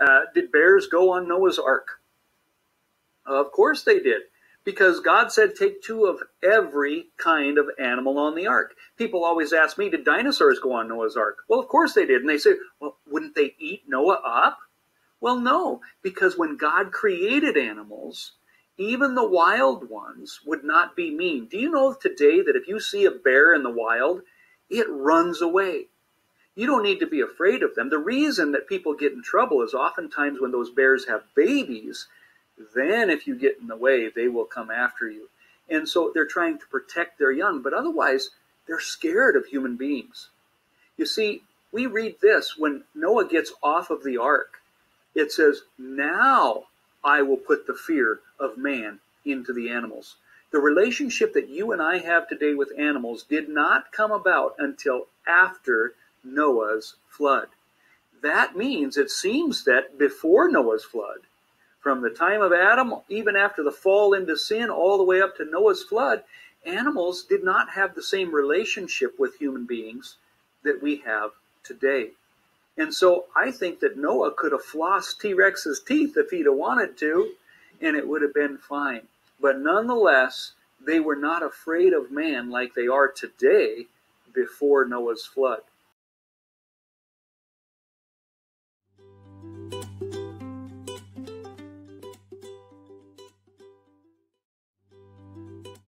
Uh, did bears go on Noah's ark? Of course they did, because God said take two of every kind of animal on the ark. People always ask me, did dinosaurs go on Noah's ark? Well, of course they did. And they say, well, wouldn't they eat Noah up? Well, no, because when God created animals, even the wild ones would not be mean. Do you know today that if you see a bear in the wild, it runs away? You don't need to be afraid of them. The reason that people get in trouble is oftentimes when those bears have babies, then if you get in the way, they will come after you. And so they're trying to protect their young, but otherwise, they're scared of human beings. You see, we read this when Noah gets off of the ark. It says, Now I will put the fear of man into the animals. The relationship that you and I have today with animals did not come about until after Noah's flood. That means it seems that before Noah's flood, from the time of Adam, even after the fall into sin, all the way up to Noah's flood, animals did not have the same relationship with human beings that we have today. And so I think that Noah could have flossed T Rex's teeth if he'd have wanted to, and it would have been fine. But nonetheless, they were not afraid of man like they are today before Noah's flood.